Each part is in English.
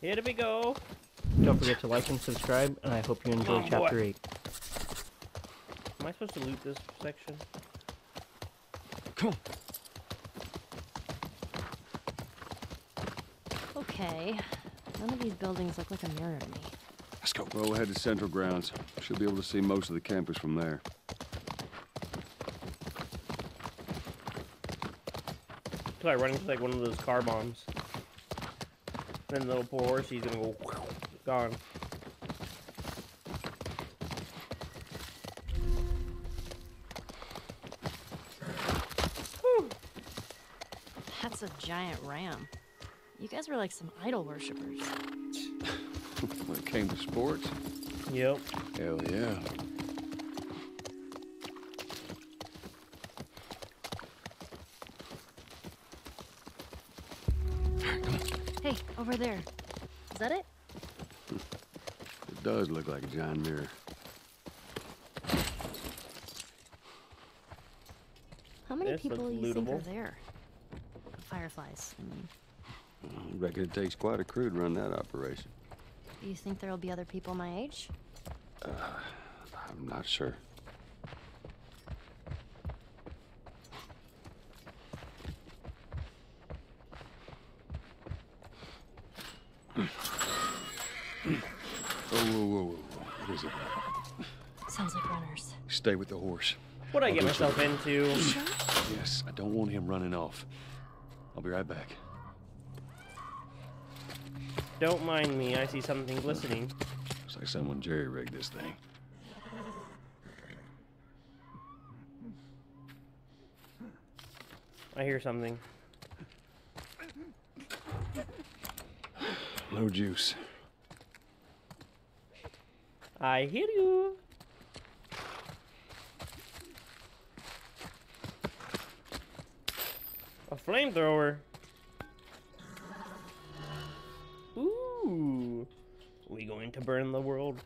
Here we go. Don't forget to like and subscribe, and I hope you enjoy Oh, chapter boy. 8. Am I supposed to loot this section? Come on. Okay. None of these buildings look like a mirror to me. Let's go. Well, we'll head to Central Grounds. Should be able to see most of the campus from there. Until I run into like one of those car bombs. Then the little poor horse, he's gonna go gone. That's a giant ram. You guys were like some idol worshippers. When it came to sports, Yep. hell yeah. Over there. Is that it? It does look like a giant mirror. How many This people do you think are there? Fireflies. I mean, I reckon it takes quite a crew to run that operation. you think there'll be other people my age? Uh, I'm not sure. Whoa, whoa, whoa, whoa, whoa. What is it? Sounds like runners. Stay with the horse. What I I'll get myself into? Yes, I don't want him running off. I'll be right back. Don't mind me. I see something glistening. Looks like someone jerry-rigged this thing. I hear something. No juice. I hear you. A flamethrower. Ooh. We going to burn the world?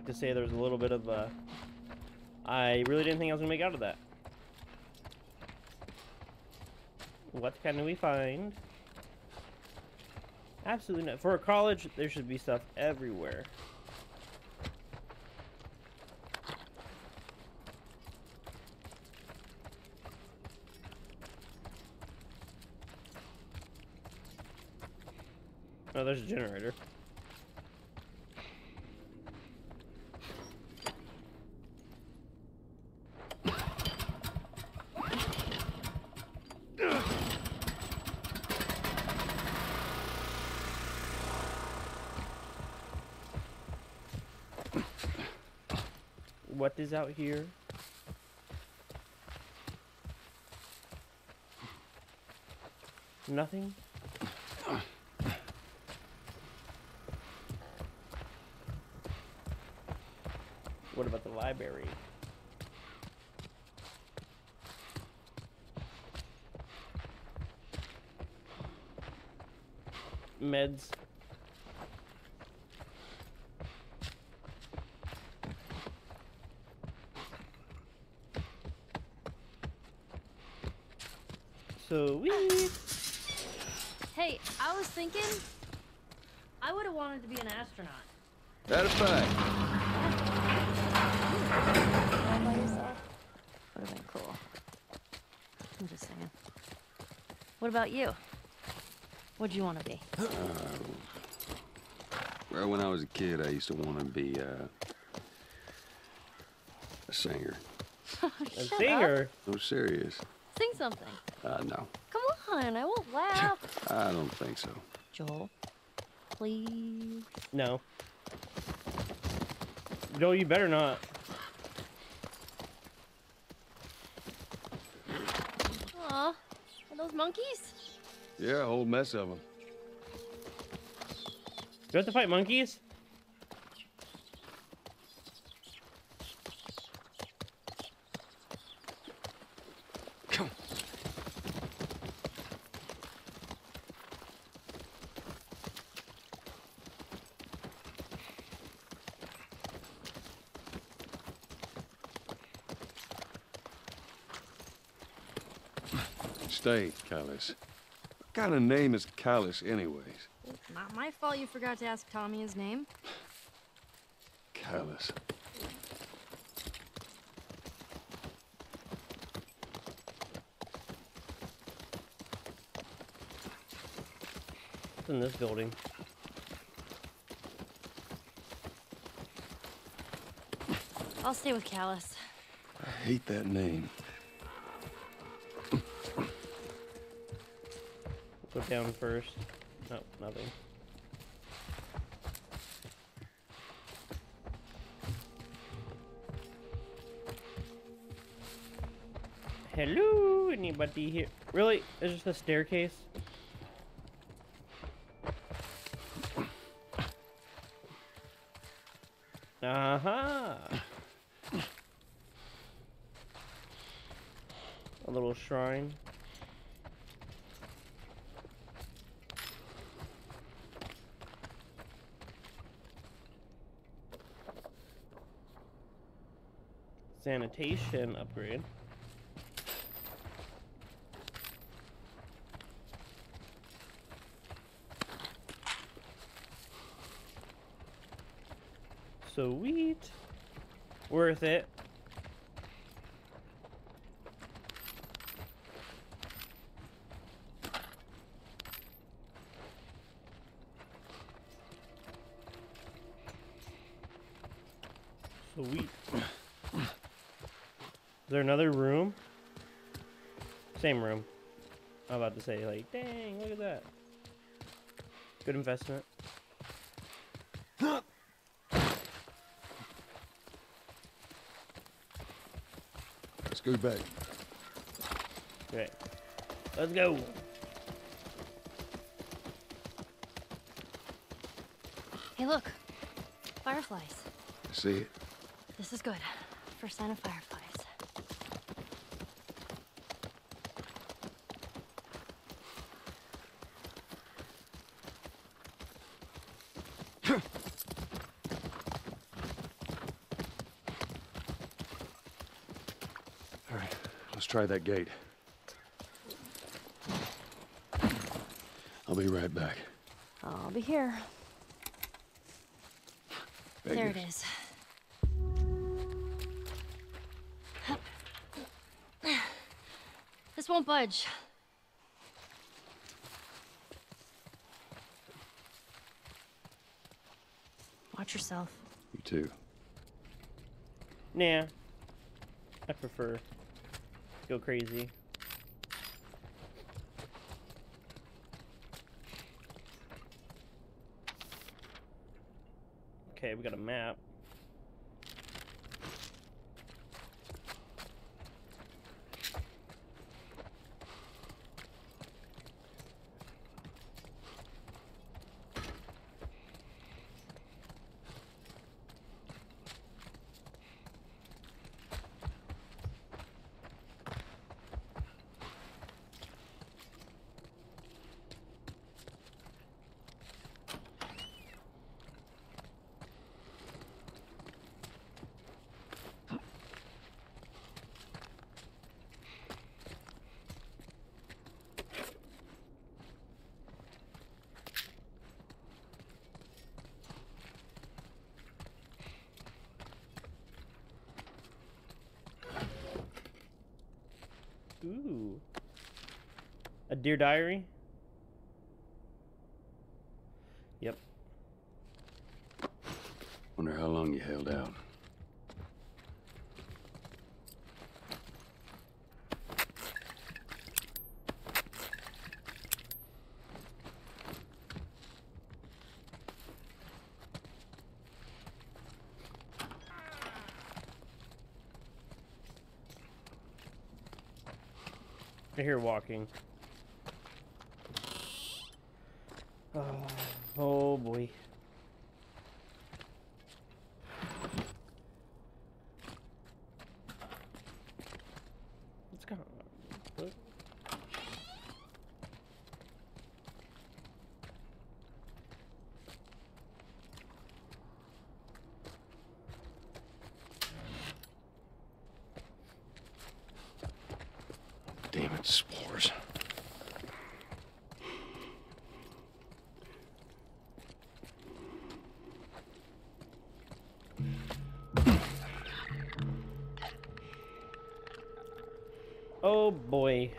Like to say there's a little bit of a... I really didn't think I was gonna make out of that. What can we find? Absolutely not. For a college, there should be stuff everywhere. Oh, there's a generator. What is out here? Nothing? What about the library? Meds. Sweet. Hey, I was thinking. I would have wanted to be an astronaut. That a fact. All by yourself. Would have been cool. I'm just saying. What about you? What'd you want to be? Well, when I was a kid, I used to want to be uh, a singer. A Shut singer. No, serious. Sing something. Uh, no, Come on, I won't laugh. I don't think so. Joel, please. No. No, you better not. Aw, are those monkeys? Yeah, a whole mess of them. You have to fight monkeys? Stay, Callus. What kind of name is Callus, anyways? Not my fault you forgot to ask Tommy his name. Callus. It's in this building. I'll stay with Callus. I hate that name. Go down first. No, nothing. Hello, anybody here? Really? It's just a staircase? Uh-huh. A little shrine. Sanitation upgrade. Sweet. Worth it. Sweet. Is there another room? Same room. I'm about to say, like, dang, look at that. Good investment. Let's go back. Okay. Let's go. Hey, look. Fireflies. See it? This is good. First sign of fireflies. All right, let's try that gate. I'll be right back. I'll be here. There it is. This won't budge. Watch yourself. You too. Nah. I prefer go crazy. Okay, we got a map. Dear Diary? Yep. Wonder how long you held out. I hear walking. Oh, oh boy. Let's go. What? Damn it, spores. Oh boy.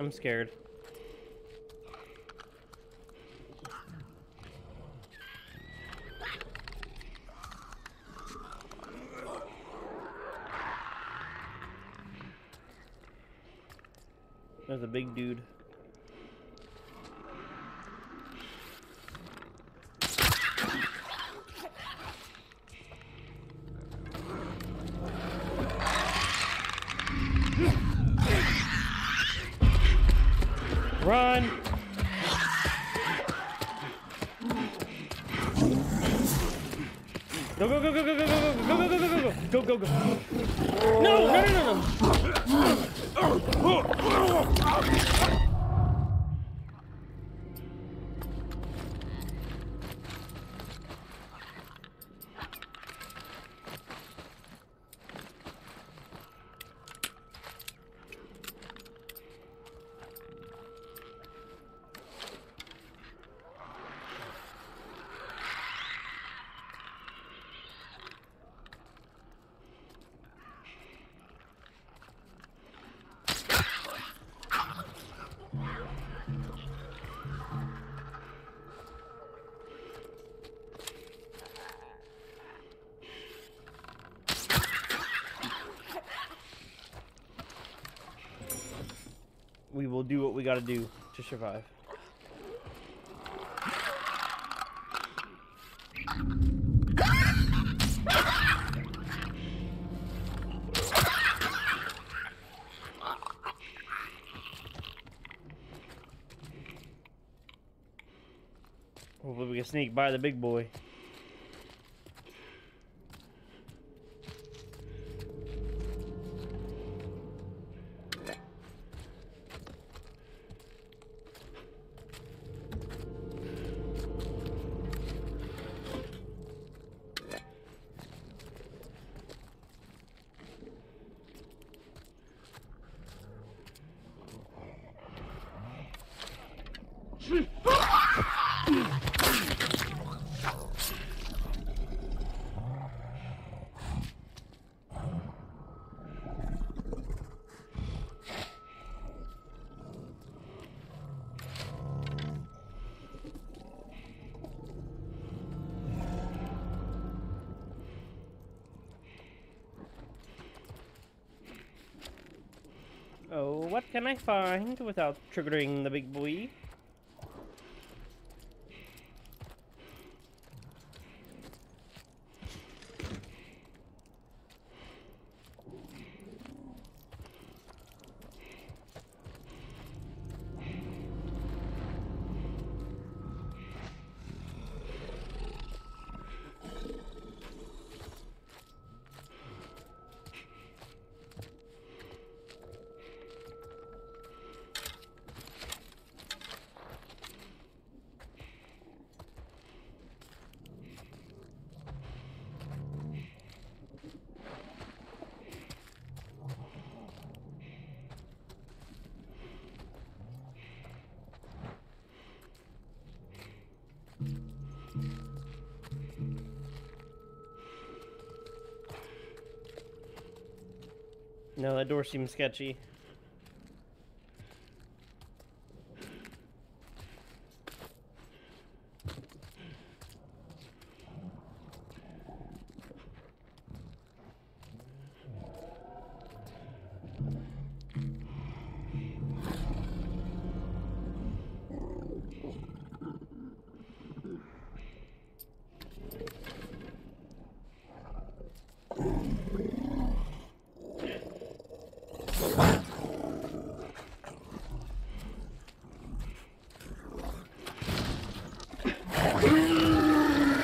I'm scared. There's a big dude. We will do what we gotta do to survive. Hopefully we can sneak by the big boy. Can I find without triggering the big boy? No, that door seems sketchy.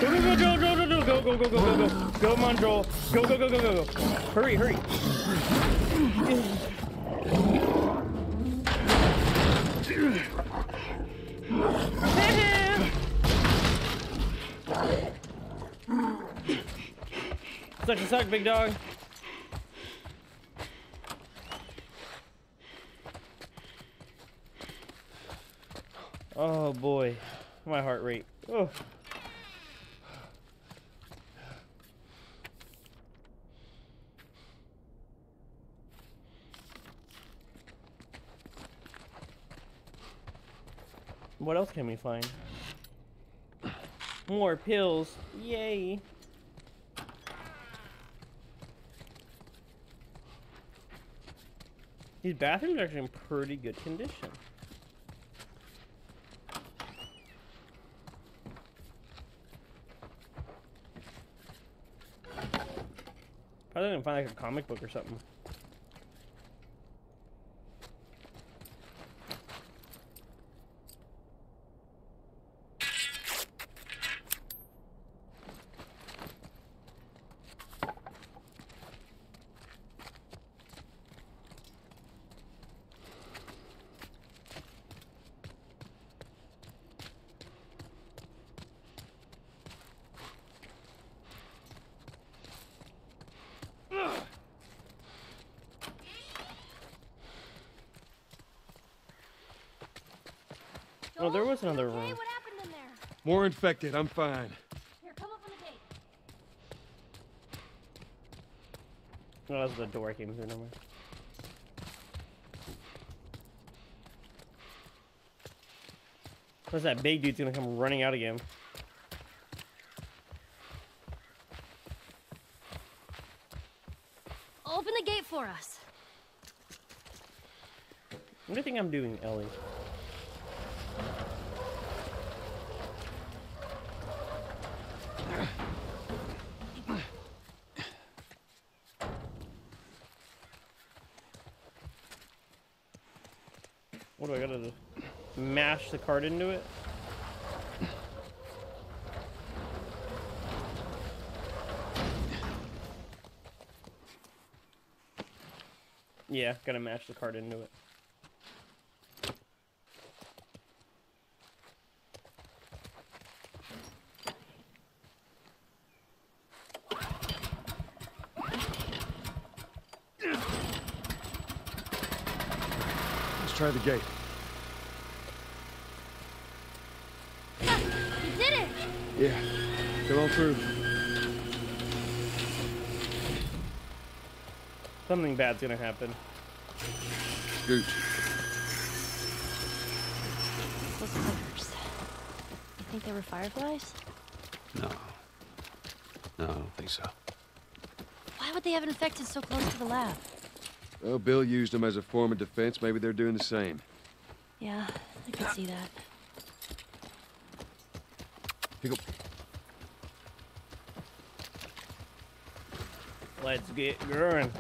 Go, go, go, Joel, Joel, Joel, Joel, go, go, go, go, go, go. Go, come on, Joel. Go, go, go, go. Hurry, hurry. Suck a suck, big dog. Oh boy, my heart rate. Oh. What else can we find? More pills. Yay. These bathrooms are actually in pretty good condition. Probably gonna find like a comic book or something. Oh, there was another Hey, room. what happened in there? More infected. I'm fine. Here, come up on the gate. Oh, no, that was the door I came through. Never mind. What's that big dude's gonna come running out again? Open the gate for us. What do you think I'm doing, Ellie? What do I gotta do? Card into it? Yeah, gotta mash the card into it. Let's try the gate. Come on through. Something bad's gonna happen. Scoot. Those clickers. You think they were fireflies? No. No, I don't think so. Why would they have infected so close to the lab? Well, Bill used them as a form of defense. Maybe they're doing the same. Yeah, I can see that. Pick Let's get going.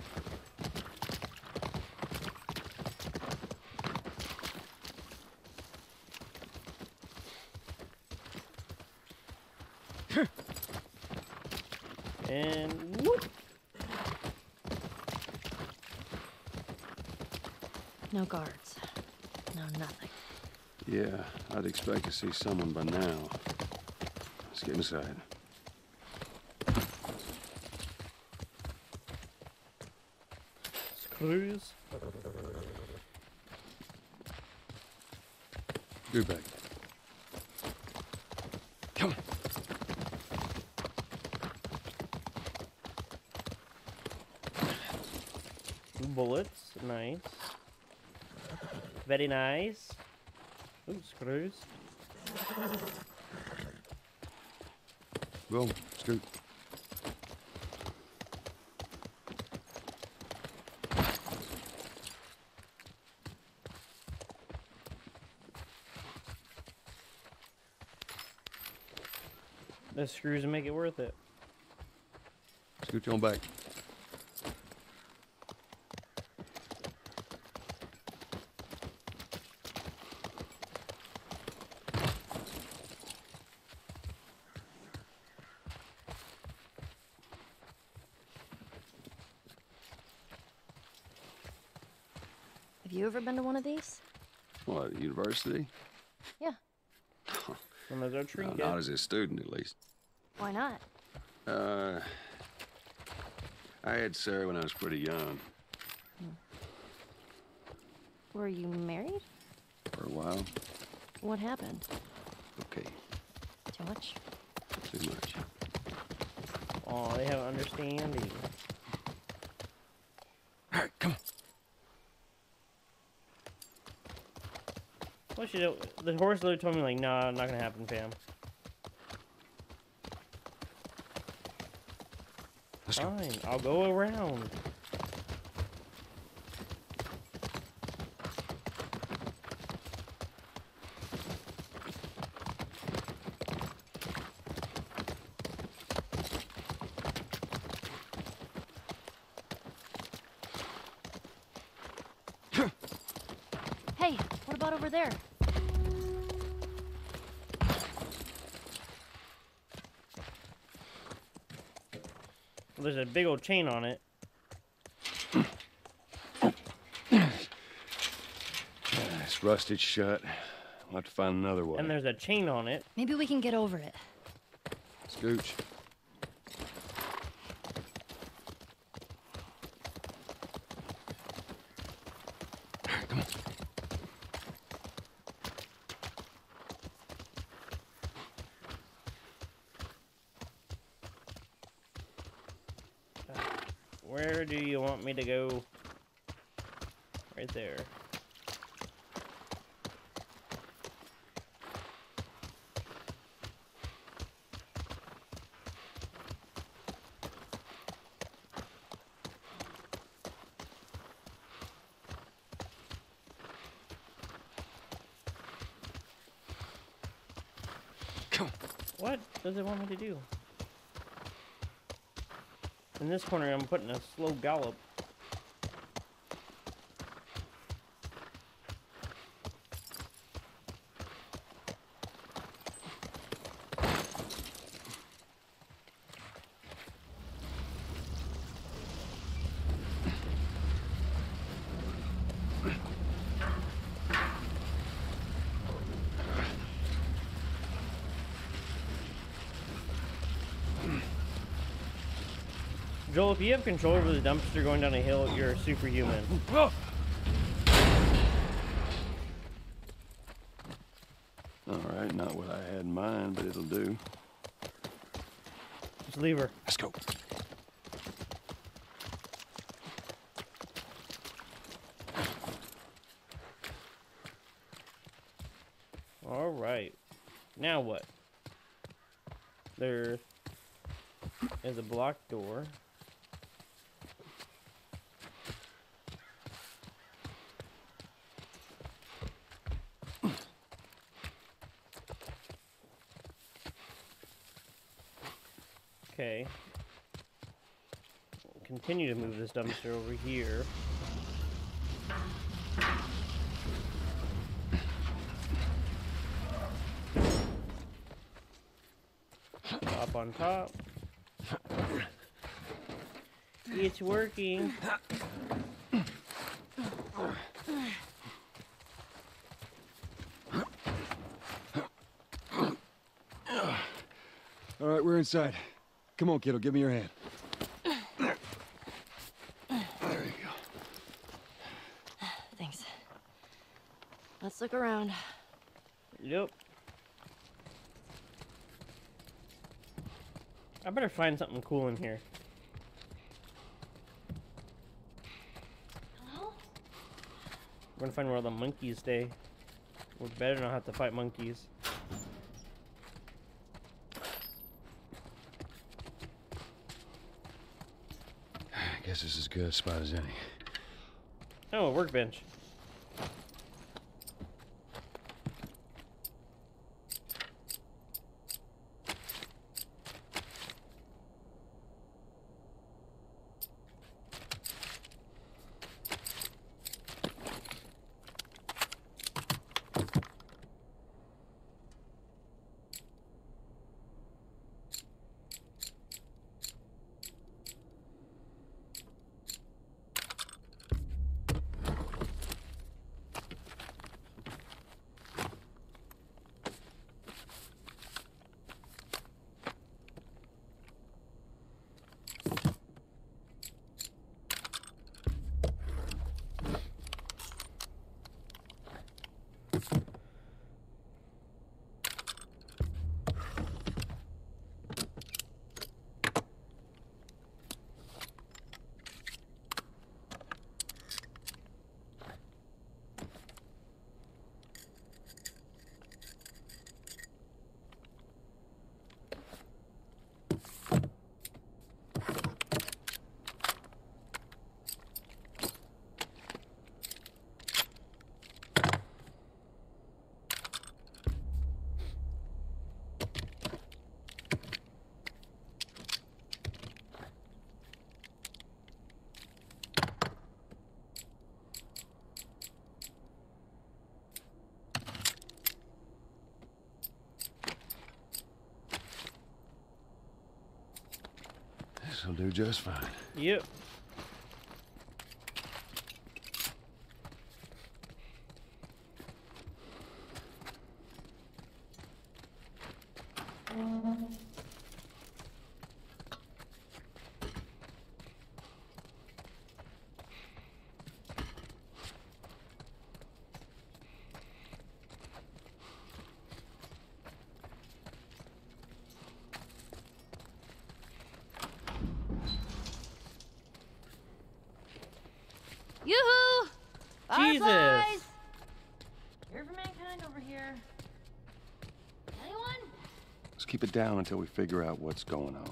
and whoop. No guards. No nothing. Yeah, I'd expect to see someone by now. Let's get inside. Screws. Go back. Come on. bullets. Nice. Very nice. Ooh, screws. Boom. Scoot. The screws will make it worth it. Scoot your own back. Have you ever been to one of these? What, university? Yeah. One of those are No, not as a student, at least. Why not? Uh, I had Sarah when I was pretty young. Were you married? For a while. What happened? Okay, Too much? too much. Oh, they have understanding. All right, come on. What should it, the horse literally told me like, nah, not gonna happen, fam. Let's go. Fine, I'll go around. Hey, what about over there? There's a big old chain on it. It's rusted shut. I'll have to find another one. And there's a chain on it. Maybe we can get over it. Scooch. Come on. Where do you want me to go? Right there. Come on. What does it want me to do? In this corner, I'm putting a slow gallop. Joel, if you have control over the dumpster going down a hill, you're a superhuman. All right, not what I had in mind, but it'll do. Just leave her. Let's go. All right. Now what? There is a blocked door. Okay. Continue to move this dumpster over here. Up on top. It's working. All right, we're inside. Come on, kiddo, give me your hand. Let's look around. Yep. I better find something cool in here. Hello? We're gonna find where all the monkeys stay. We better not have to fight monkeys. I guess this is as good a spot as any. Oh, a workbench. This'll do just fine. Yep. Yoo-hoo! Jesus. Fireflies! Here for mankind over here. Anyone? Let's keep it down until we figure out what's going on.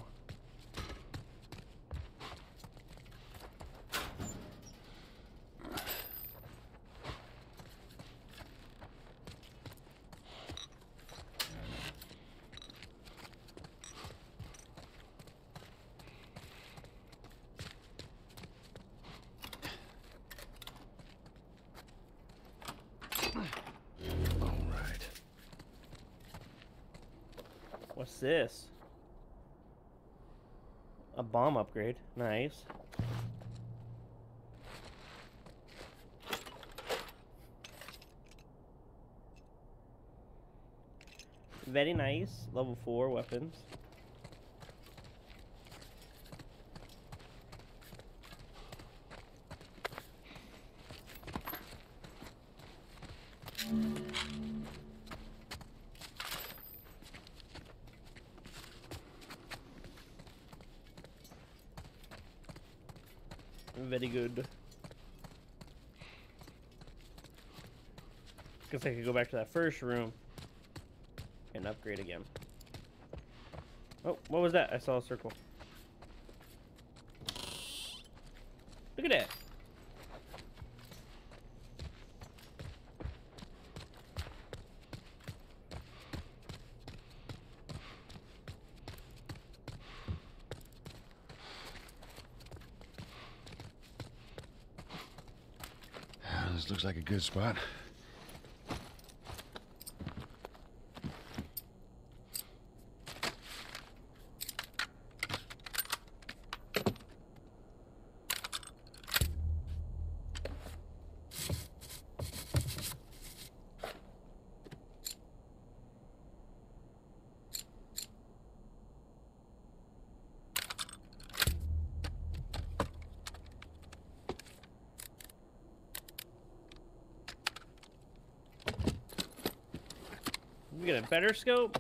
All right. What's this? A bomb upgrade. Nice. Very nice. Level 4 weapons. Good. Guess I could go back to that first room and upgrade again. Oh, what was that? I saw a circle. Look at that. This looks like a good spot. better scope?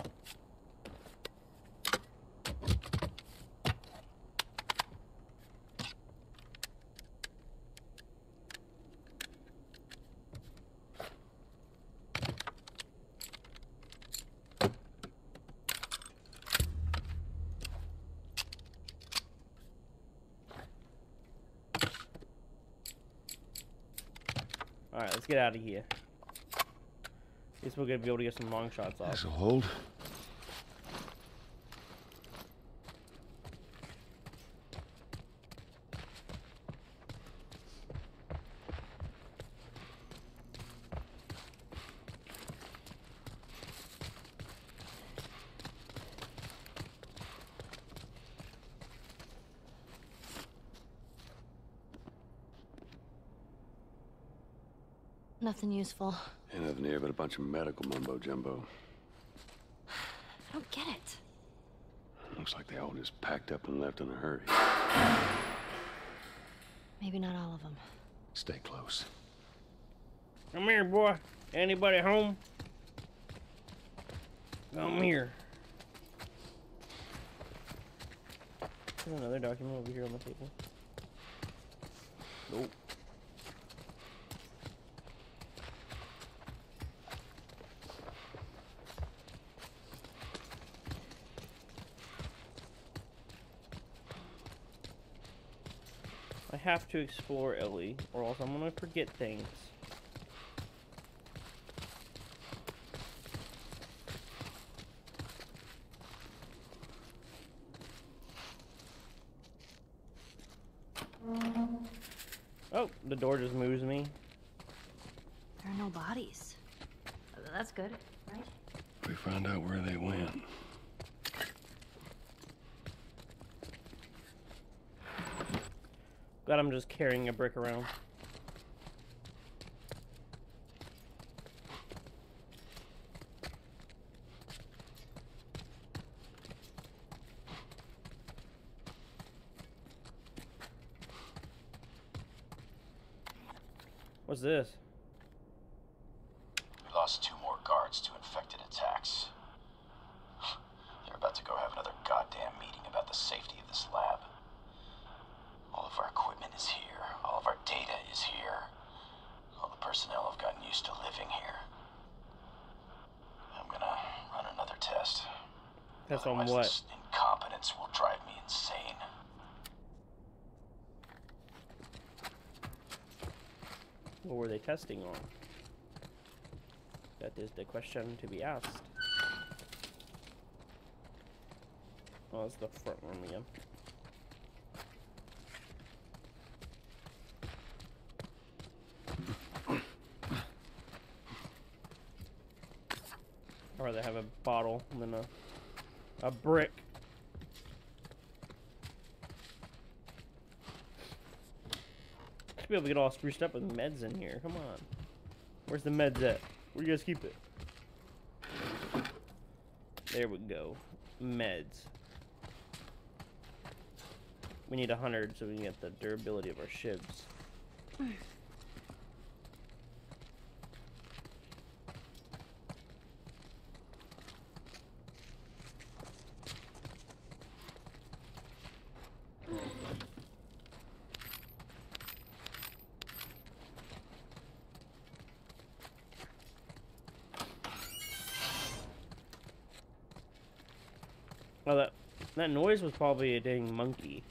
Let's get out of here. At least we're gonna be able to get some long shots off. This'll hold. Nothing useful. Ain't nothing here but a bunch of medical mumbo jumbo. I don't get it. Looks like they all just packed up and left in a hurry. Maybe not all of them. Stay close. Come here, boy. Anybody home? Come here. There's another document over here on the table. Nope. Have to explore Ellie, or else I'm gonna forget things. Oh, the door just moves me. There are no bodies. That's good, right? We found out where they went. Glad I'm just carrying a brick around. What's this? We lost two more guards to infected attacks. They're about to go have another goddamn meeting about the safety of this lab. All of our equipment is here. All of our data is here. All the personnel have gotten used to living here. I'm gonna run another test. That's on what? This incompetence will drive me insane. What were they testing on? That is the question to be asked. Oh, it's the front room again. I'd rather have a bottle than a a brick. Should be able to get all spruced up with meds in here. Come on. Where's the meds at? Where do you guys keep it? There we go. Meds. We need a hundred so we can get the durability of our shivs. Oh, that noise was probably a dang monkey.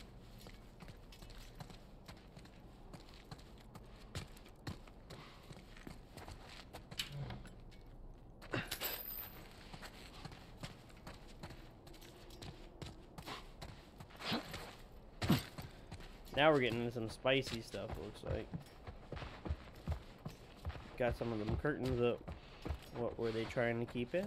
Now we're getting into some spicy stuff, looks like. Got some of them curtains up. What were they trying to keep in?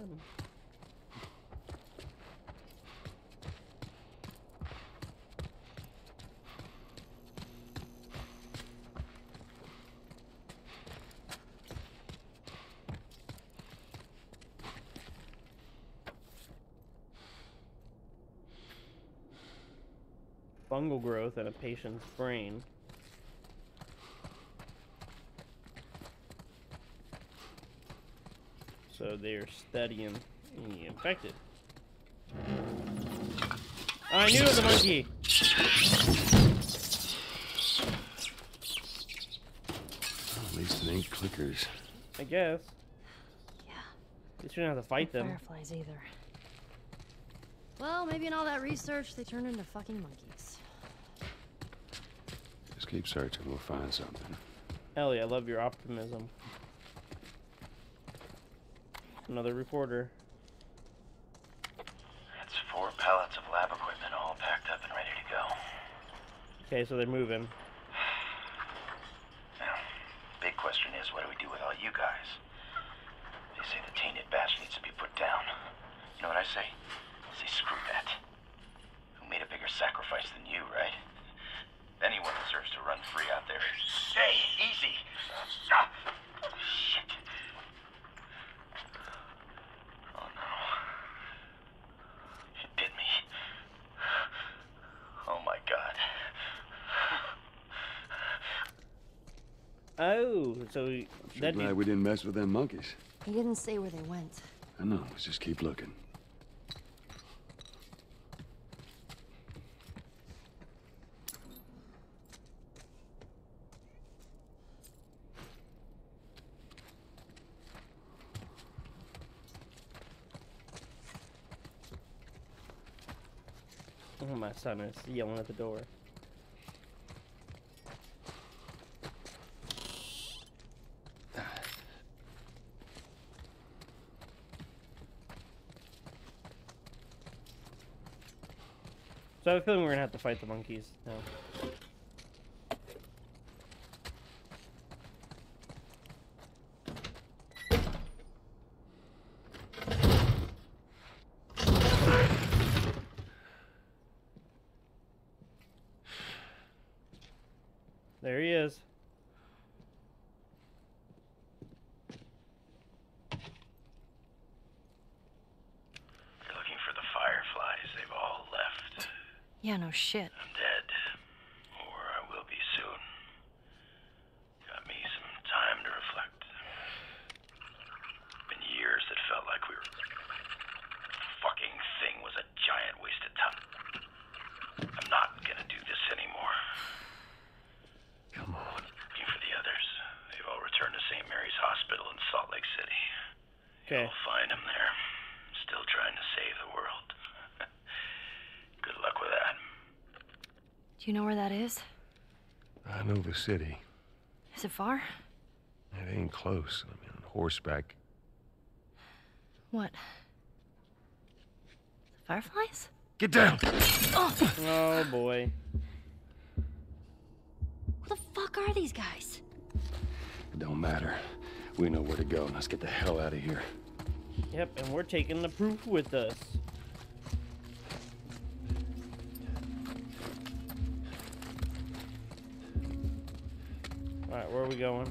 Growth in a patient's brain. So they're studying the infected. I knew it was a monkey! At least it ain't clickers. I guess. Yeah. You shouldn't have to fight no them. Fireflies either. Well, maybe in all that research, they turned into fucking monkeys. Just keep searching. We'll find something. Ellie, I love your optimism. Another reporter. That's four pallets of lab equipment all packed up and ready to go. Okay, so they're moving. Now, big question is, what do we do with all you guys? They say the tainted batch needs to be put down. You know what I say? I say screw that. Who made a bigger sacrifice than you, right? Anyone deserves to run free out there. Hey, easy! Ah, shit. Oh no. It bit me. Oh my god. Oh, so Sure that glad dude, we didn't mess with them monkeys. He didn't say where they went. I know. Let's just keep looking. oh, my son is yelling at the door. So I have a feeling we're gonna have to fight the monkeys now. There he is. You're looking for the fireflies. They've all left. Yeah, no shit. I'm dead. Or I will be soon. Got me some time to reflect. Been years that felt like we were. Fucking thing was a giant waste of time. I'm not gonna do this anymore. Come on. Looking for the others. They've all returned to St. Mary's Hospital in Salt Lake City. Okay. You'll find them there. Still trying to save the world. Good luck with that. Do you know where that is? I know the city. Is it far? It ain't close. I mean, on horseback. What? The fireflies? Get down! Oh boy. What the fuck are these guys? It don't matter. We know where to go. Let's get the hell out of here. Yep, and we're taking the proof with us. Alright, where are we going?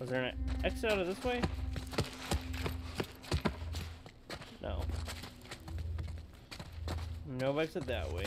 Was there an exit out of this way? No. No exit that way.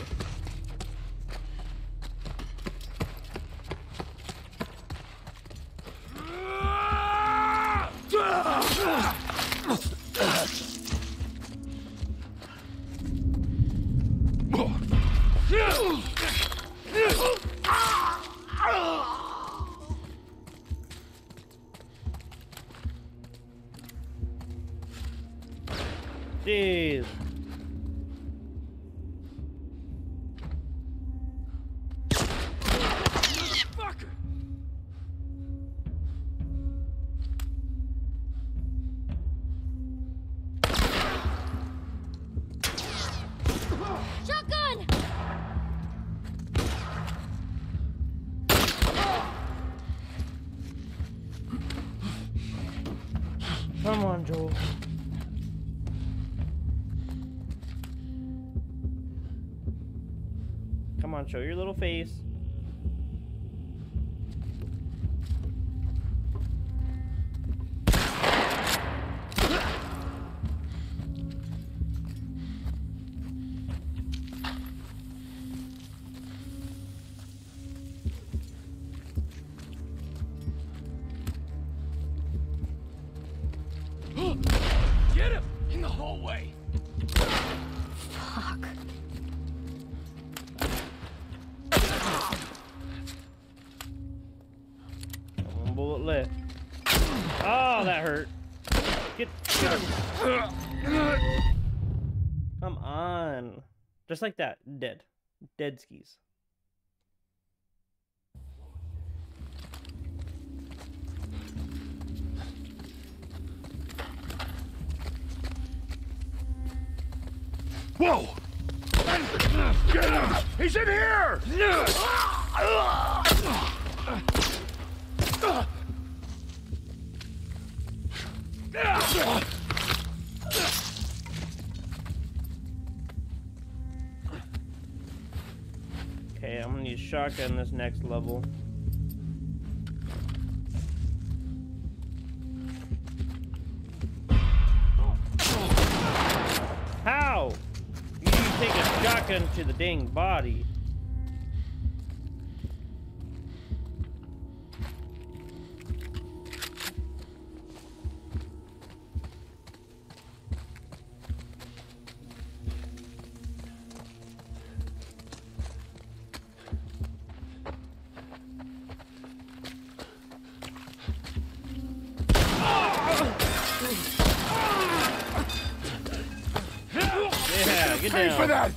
Show your little face. Just like that, dead. Dead skis. Whoa! Get him! He's in here! Ah! Shotgun this next level. How? You take a shotgun to the dang body. Pay for that!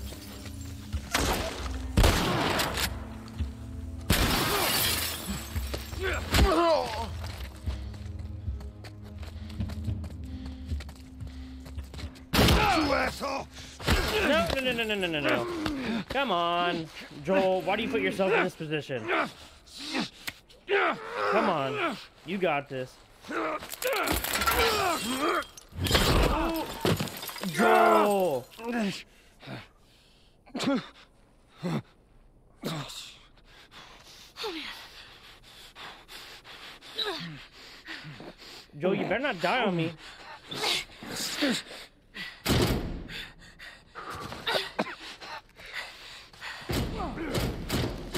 You asshole! No, no, no, no, no, no, no, no. Come on, Joel. Why do you put yourself in this position? Come on. You got this. Joel! Joel, you better not die on me.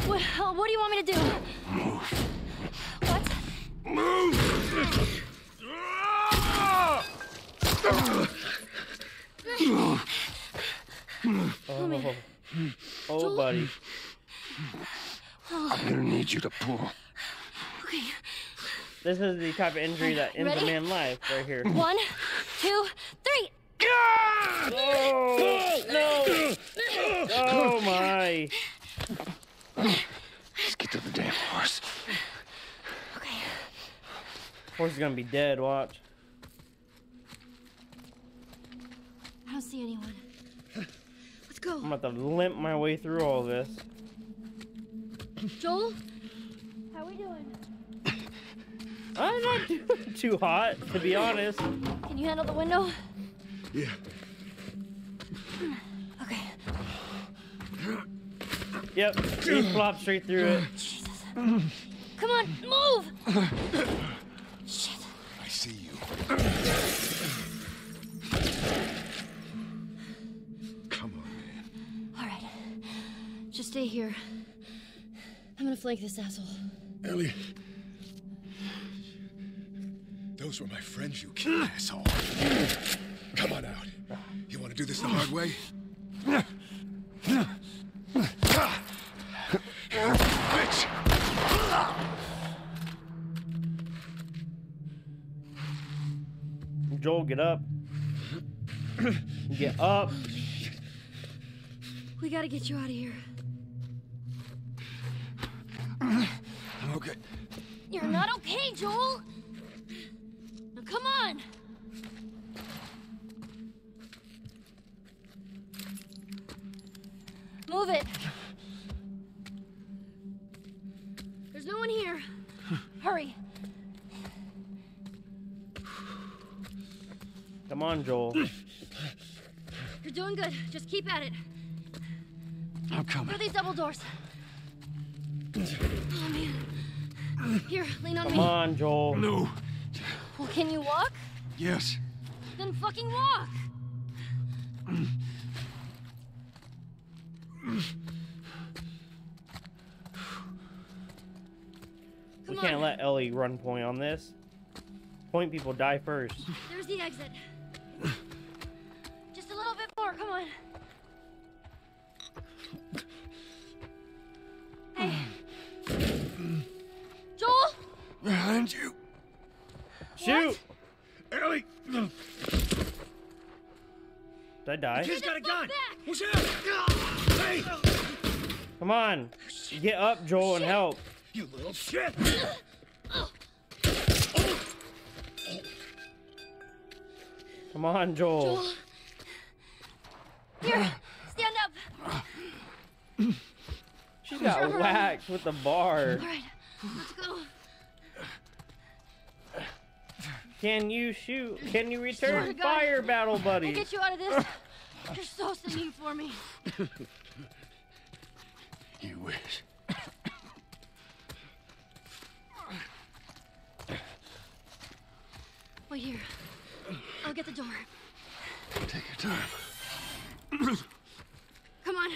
What, uh, what do you want me to do? What? Oh, oh buddy. I'm gonna need you to pull. Okay. This is the type of injury that ends a man's life right here. One, two, three. Oh, no! Oh my! Let's get to the damn horse. Okay. Horse is gonna be dead, watch. I don't see anyone. Let's go. I'm about to limp my way through all this. Joel? How are we doing? I'm not doing too hot, to be honest. Can you handle the window? Yeah. Okay. Yep, he flopped straight through it. Jesus. Come on, move! Shit. I see you. stay here. I'm gonna flank this asshole. Ellie. Those were my friends you killed, ah. asshole. Come on out. You want to do this the hard way? Bitch! Joel, get up. Get up. We gotta get you out of here. Okay. You're not okay, Joel! Now come on! Move it! There's no one here. Hurry. Come on, Joel. You're doing good. Just keep at it. I'm coming. Through these double doors. Oh, man. Here, lean on Come me. on, Joel. No. Well, can you walk? Yes. Then fucking walk! We Come can't let Ellie run point on this. Point people die first. There's the exit. Die? He's got a gun! back! What's up? Hey! Come on. Get up, Joel, and help. You little shit! Come on, Joel. Joel? Here, stand up. She got Sure. whacked with the bar. All right, let's go. Can you shoot? Can you return fire, battle I'll buddy? get you out of this. You're so singing for me. You wish. Wait here. I'll get the door. Take your time. Come on.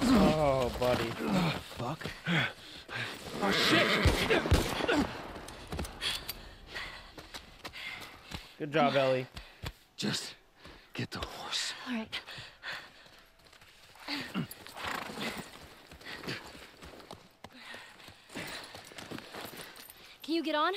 Oh, buddy. Oh, Fuck. Good job, Ellie. Just get the horse. All right. Can you get on?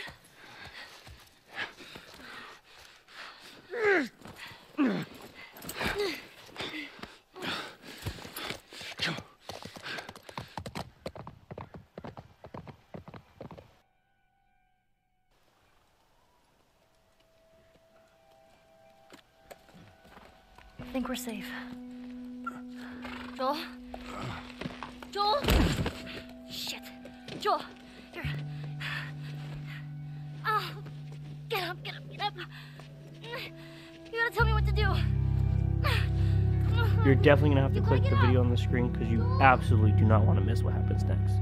We're safe. Joel? Joel? Shit. Joel, here. Ah, get up, get up, get up. You gotta tell me what to do. You're definitely gonna have to You click the video up. on the screen because you absolutely do not want to miss what happens next.